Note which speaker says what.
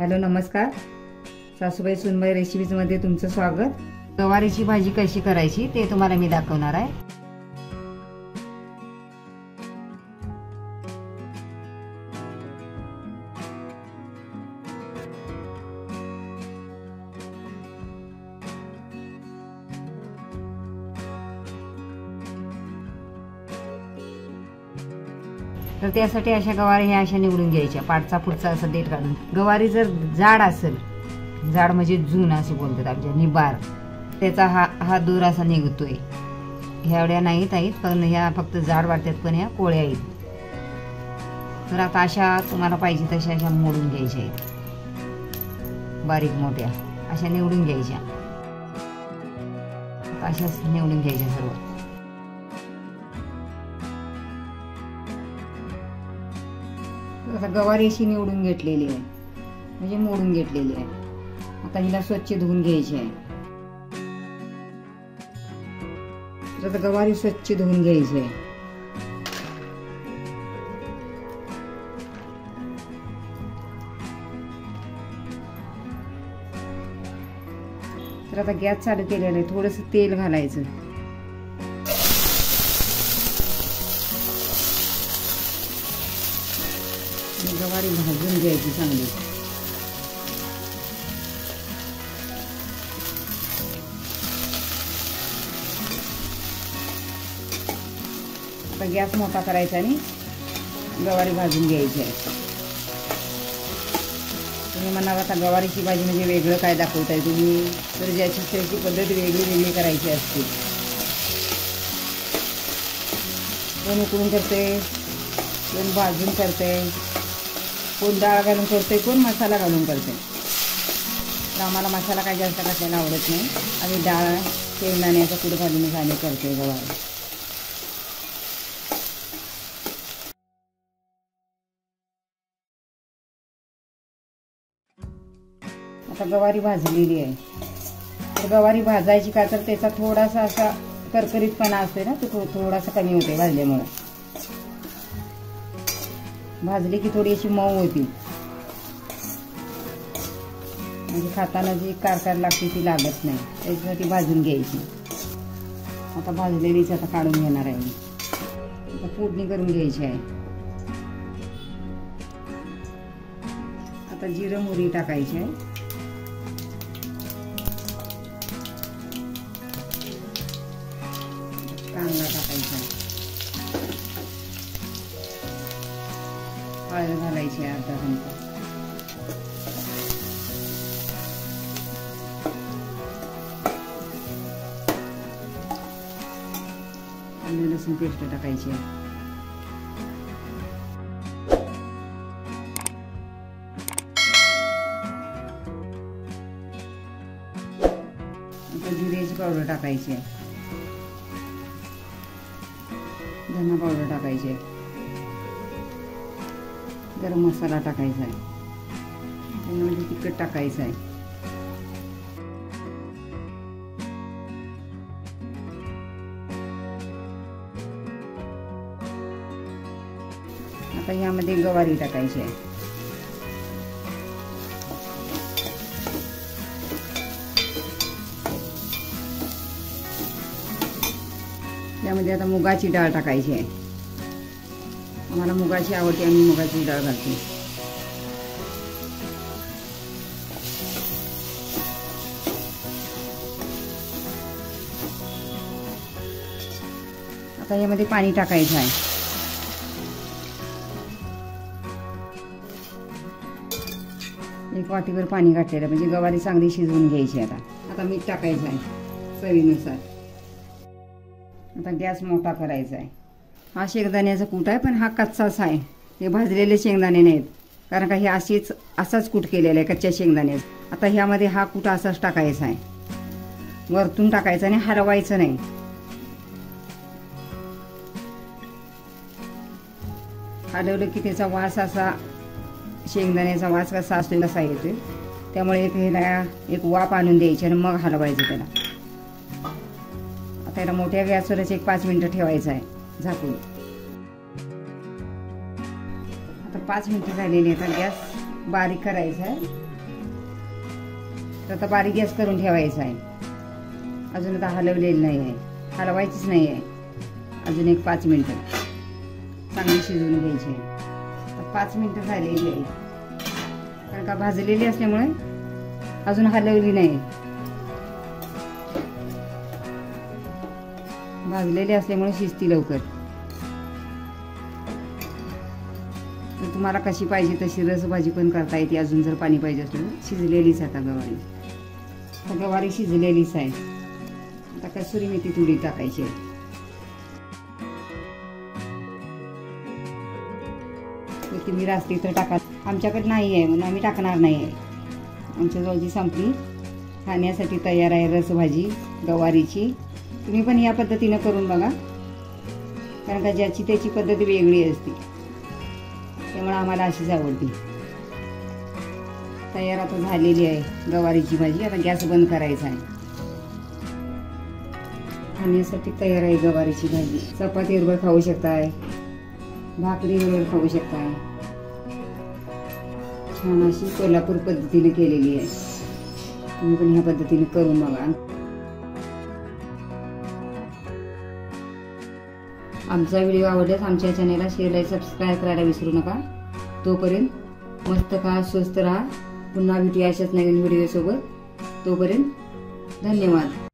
Speaker 1: Hello नमस्कार. सासूबाई सुनबाई रेसिपीजमध्ये तुमचं स्वागत. गवारीची भाजी कशी करायची ते तुम्हाला मी दाखवणार आहे. तर त्यासाठी अशा गवारी ह्या अशा निवडून घ्यायच्या. पाठचा पुढचा असं देठ काढून. गवारी जर जाड असेल जाड म्हणजे जून असे बोलतात आमच्या निबार. त्याचा हा हा दूर असा निघतोय. ह्या एवढ्या नाहीत आहेत पण ह्या फक्त जाड वाटतात पण ह्या कोळ्या आहेत. तर आता अशा तुम्हाला पाहिजे तशा अशा मोडून घ्यायच्या आहेत. बारीक मोठ्या. अशा निवडून घ्यायच्या. अशाच निवडून घ्यायच्या सर्व. आता गवारी अशी निवडून घेतलेली आहे. म्हणजे मोडून घेतलेली आहे. आता हिला स्वच्छ धुवून घ्यायची आहे. तर आता गवारी स्वच्छ धुवून घ्यायची आहे. तर आता गॅस चालू केलेला आहे. थोडस तेल घालायचं. भाजून घ्यायची चांगली. आता गॅस मोठा करायचा आणि गवारी भाजून घ्यायची आहे. तुम्ही म्हणाल आता गवारीची भाजी म्हणजे वेगळं काय दाखवताय तुम्ही? तर ज्याची त्याची पद्धत वेगळी वेगळी करायची असते. कोण उकळून करते कोण भाजून करते कोण डाळ घालून करते कोण मसाला घालून करते तर आम्हाला मसाला काही जास्त घातलेला आवडत नाही. आम्ही डाळ शेंगदाण्याचा कूड घालून आम्ही करते गवार आता गवारी भाजलेली आहे. तर गवारी भाजायची का तर त्याचा थोडासा असा करकरीतपणा असते ना तो थोडासा कमी होते भाजल्यामुळे. भाजली की थोडी अशी मऊ होती. म्हणजे खाताना जी कारकार लागते ती लागत नाही. त्याच्यासाठी भाजून घ्यायची. आता भाजलेलीच आता काढून घेणार आहे मी. आता फोडणी करून घ्यायची आहे. आता जिरं मुरी टाकायची आहे. हळद घालायची अर्धा चमचा आलं लसूण पेस्ट टाकायची आहे. आता जिऱ्याची पावडर टाकायची आहे. धना पावडर टाकायची आहे. गरम मसाला टाकायचा आहे त्यामध्ये तिखट टाकायचं आहे आता यामध्ये गवारी टाकायची आहे त्यामध्ये आता मुगाची डाळ टाकायची आहे आम्हाला मुगाची आवडते आम्ही मुगाची डाळ घालते. आता यामध्ये पाणी टाकायचं आहे. एक वाटीवर पाणी घातलेलं म्हणजे गवारी चांगली शिजवून घ्यायची आता. आता मीठ टाकायचं आहे चवीनुसार. आता गॅस मोठा करायचा आहे. हा शेंगदाण्याचा कूट आहे पण हा कच्चाच आहे. हे भाजलेले शेंगदाणे नाहीत. कारण का हे अशीच असाच कूट केलेला आहे कच्च्या शेंगदाण्याचा. आता ह्यामध्ये हा कूट असाच टाकायचा आहे. वरतून टाकायचा आणि हलवायचं नाही. हलवलं की त्याचा वास असा शेंगदाण्याचा वास कसा असलेला असा येतोय. त्यामुळे एक ह्याला एक वाफ आणून द्यायची आणि मग हलवायचं त्याला. आता याला मोठ्या गॅसवरच एक पाच मिनिटं ठेवायचं आहे. झाकून. आता पाच मिनटं झालेली आता गॅस बारीक करायचा आहे. तर आता बारीक गॅस करून ठेवायचा आहे. अजून आता हलवलेलं नाही आहे. हलवायचीच नाही आहे. अजून एक पाच मिनटं. चांगली शिजवून घ्यायची आहे. पाच मिनटं झालेली आहे कारण का भाजलेली असल्यामुळे अजून हलवली नाही. भाजलेली असल्यामुळे शिजती लवकर. तर तुम्हाला कशी पाहिजे तशी रसभाजी पण करता येते. अजून जर पाणी पाहिजे असलं शिजलेलीच आता गवारी. आता गवारी शिजलेलीच आहे. आता कसुरी मेथी थोडी टाकायची आहे. कोथिंबीर असते तर टाका. आमच्याकडे नाही आहे म्हणून आम्ही टाकणार नाही आहे. आमच्या जवळची संपली. खाण्यासाठी तयार आहे रसभाजी गवारीची. तुम्ही पण या पद्धतीनं करून बघा. कारण का ज्याची त्याची पद्धत वेगळी असते. त्यामुळे आम्हाला अशीच आवडते. तयार आता झालेली आहे गवारीची भाजी. आता गॅस बंद करायचा आहे. खाण्यासाठी तयार आहे गवारीची भाजी. चपातीबरोबर खाऊ शकताय. भाकरीबरोबर खाऊ शकताय. छान अशी कोल्हापूर पद्धतीने केलेली आहे. तुम्ही पण ह्या पद्धतीने करून बघा. आमचा व्हिडिओ आवडल्यास आमच्या चॅनेलला शेअर लाईक सबस्क्राईब करायला विसरू नका. तोपर्यंत मस्त खा स्वस्त राहा. पुन्हा भेटूया अशाच नवीन व्हिडिओसोबत तोपर्यंत धन्यवाद.